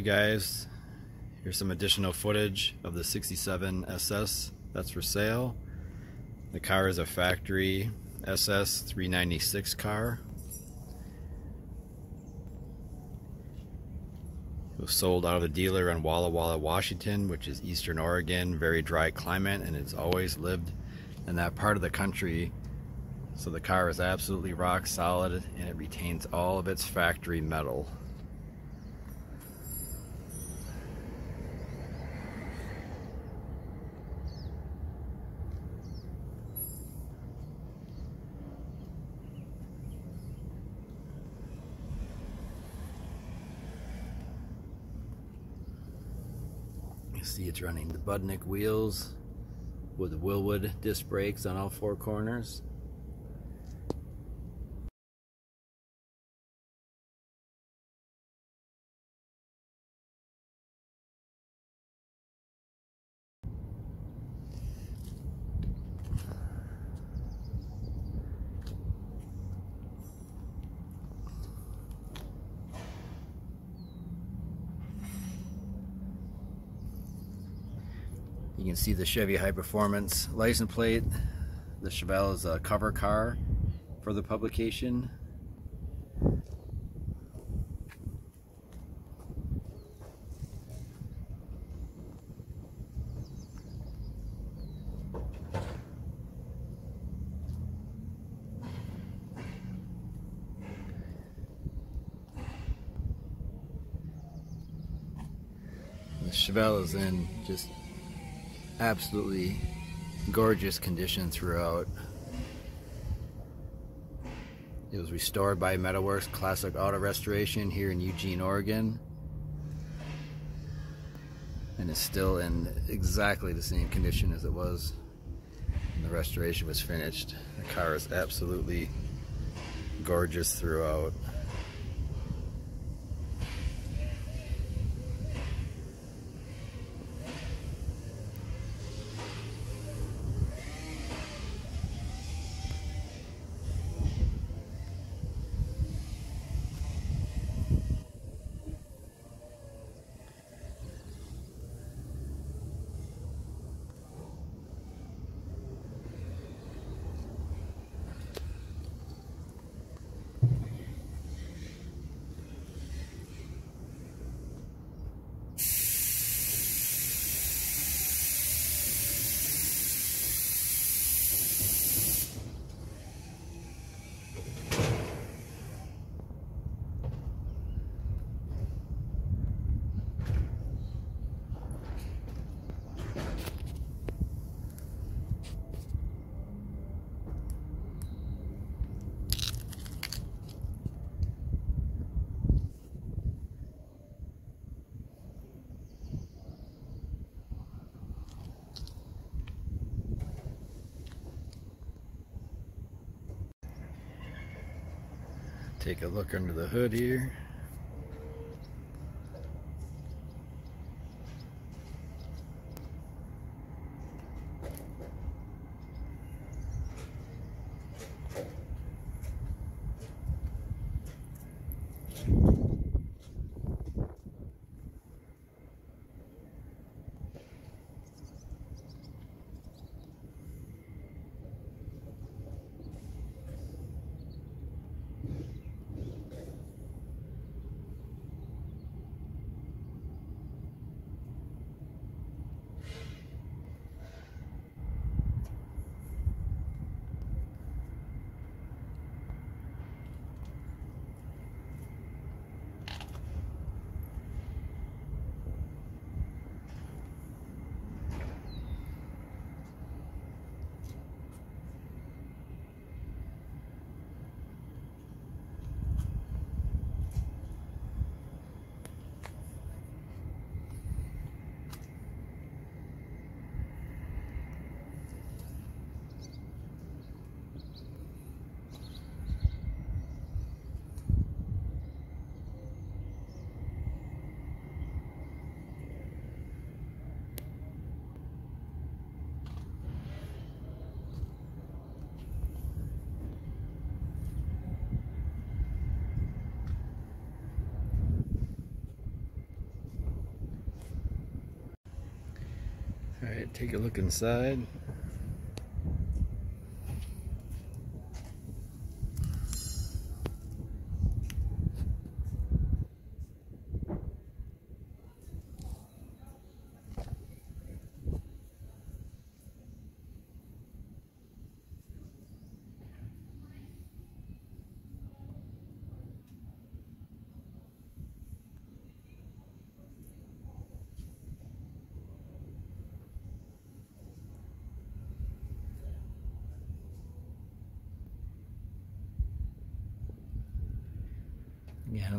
Guys, here's some additional footage of the 67 SS that's for sale. The car is a factory SS 396 car. It was sold out of the dealer in Walla Walla, Washington, which is eastern Oregon, very dry climate, and it's always lived in that part of the country. So the car is absolutely rock solid and it retains all of its factory metal. See it's running the Budnik wheels with the Wilwood disc brakes on all four corners. Can see the Chevy High Performance license plate. The Chevelle is a cover car for the publication. The Chevelle is in just absolutely gorgeous condition throughout. It was restored by Metalworks Classic Auto Restoration here in Eugene, Oregon. And is still in exactly the same condition as it was when the restoration was finished. The car is absolutely gorgeous throughout. Take a look under the hood here. Take a look inside. Yeah,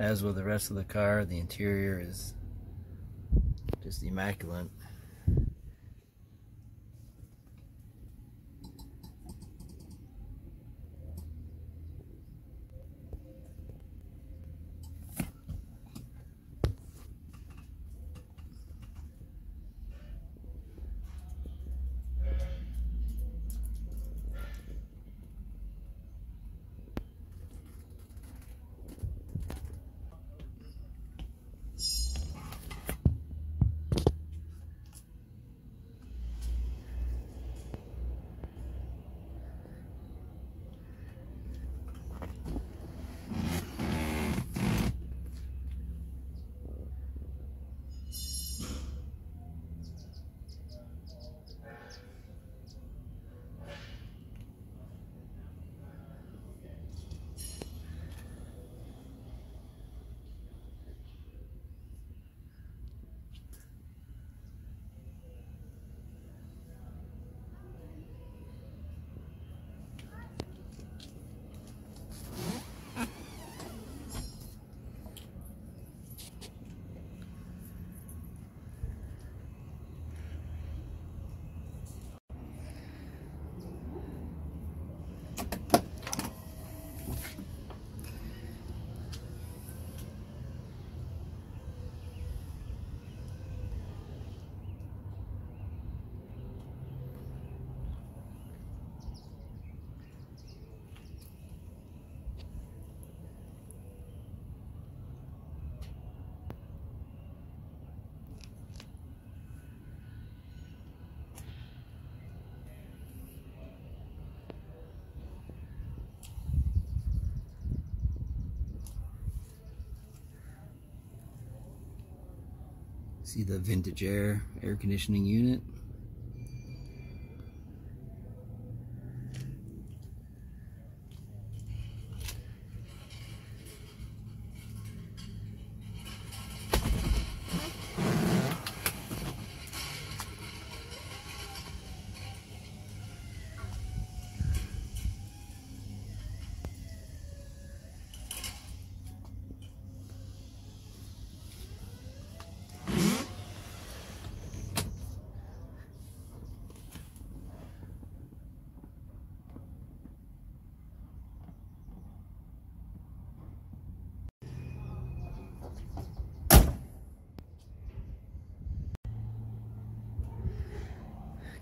as with the rest of the car, the interior is just immaculate. See the vintage air air conditioning unit.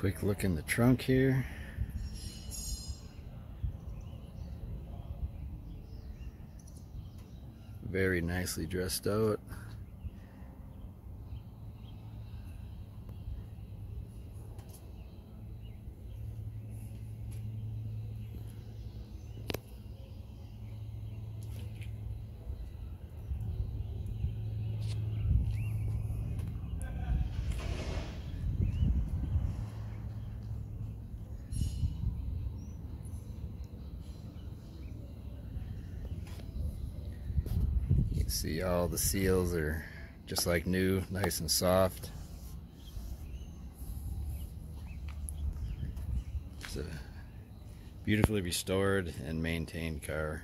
Quick look in the trunk here. Very nicely dressed out. See all the seals are just like new, nice and soft. It's a beautifully restored and maintained car.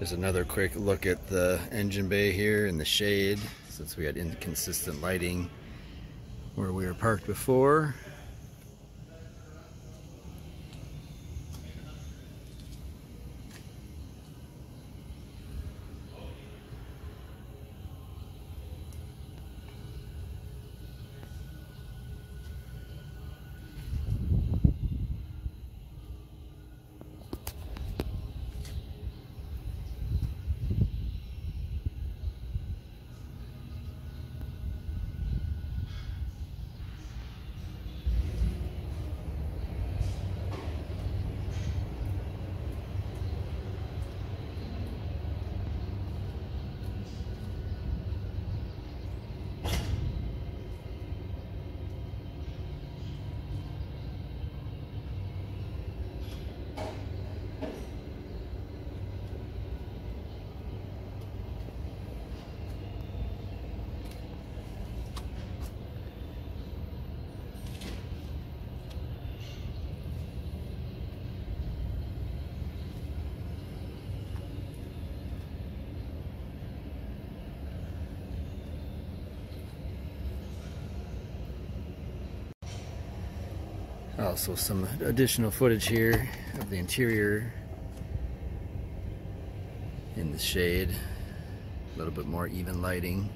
There's another quick look at the engine bay here in the shade since we had inconsistent lighting where we were parked before. Also some additional footage here of the interior in the shade. A little bit more even lighting.